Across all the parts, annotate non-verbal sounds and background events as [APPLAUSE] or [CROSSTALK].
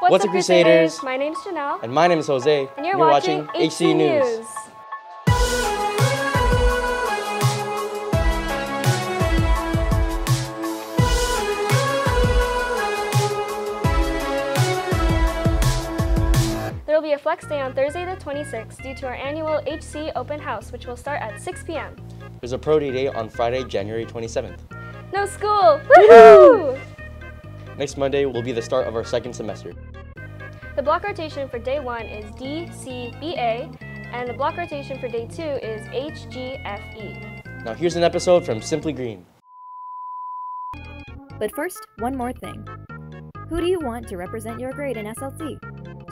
What's, What's up, up, Crusaders? My name's Janelle. And my name is Jose. And you're, watching, HC News. There will be a flex day on Thursday the 26th due to our annual HC open house, which will start at 6 p.m. There's a pro day on Friday, January 27th. No school! Woohoo! Next Monday will be the start of our second semester. The block rotation for day one is D, C, B, A, and the block rotation for day two is H, G, F, E. Now here's an episode from Simply Green. But first, one more thing. Who do you want to represent your grade in SLC?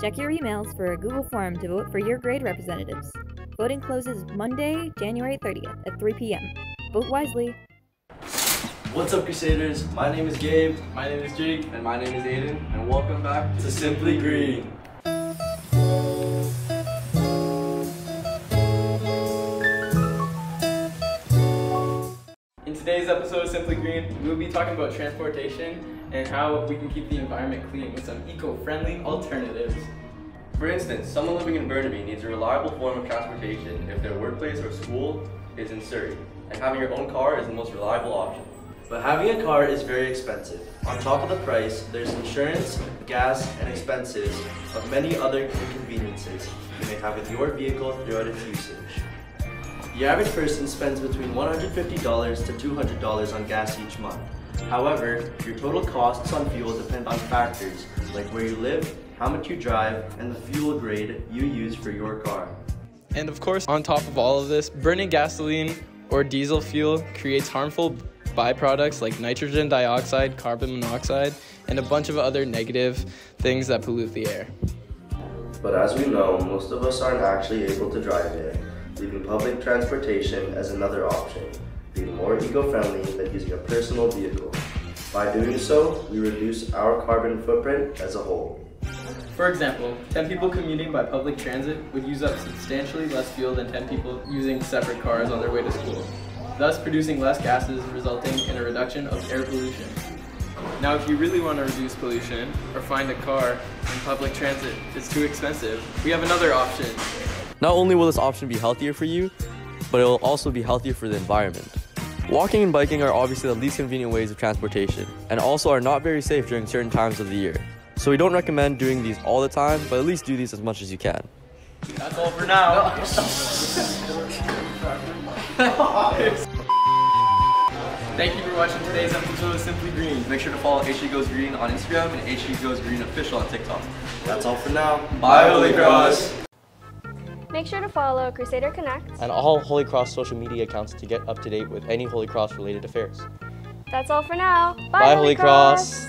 Check your emails for a Google form to vote for your grade representatives. Voting closes Monday, January 30th at 3 p.m. Vote wisely. What's up, Crusaders? My name is Gabe, My name is Jake. and my name is Aiden, and welcome back to Simply Green. In today's episode of Simply Green, we will be talking about transportation and how we can keep the environment clean with some eco-friendly alternatives. For instance, someone living in Burnaby needs a reliable form of transportation if their workplace or school is in Surrey, and having your own car is the most reliable option. But having a car is very expensive. On top of the price, there's insurance, gas, and expenses of many other inconveniences you may have with your vehicle throughout its usage. The average person spends between $150 to $200 on gas each month. However, your total costs on fuel depend on factors like where you live, how much you drive, and the fuel grade you use for your car. And of course, on top of all of this, burning gasoline or diesel fuel creates harmful byproducts like nitrogen dioxide, carbon monoxide, and a bunch of other negative things that pollute the air. But as we know, most of us aren't actually able to drive yet, leaving public transportation as another option, being more eco-friendly than using a personal vehicle. By doing so, we reduce our carbon footprint as a whole. For example, 10 people commuting by public transit would use up substantially less fuel than 10 people using separate cars on their way to school, thus producing less gases resulting in a reduction of air pollution. Now, if you really want to reduce pollution or find a car and public transit is too expensive, we have another option. Not only will this option be healthier for you, but it will also be healthier for the environment. Walking and biking are obviously the least convenient ways of transportation, and also are not very safe during certain times of the year. So we don't recommend doing these all the time, but at least do these as much as you can. That's all for now. [LAUGHS] Thank you for watching today's episode of Simply Green. Make sure to follow HC Goes Green on Instagram and HC Goes Green Official on TikTok. That's all for now. Bye, Holy Cross! Make sure to follow Crusader Connect. And all Holy Cross social media accounts to get up to date with any Holy Cross related affairs. That's all for now. Bye, Bye, Holy Cross.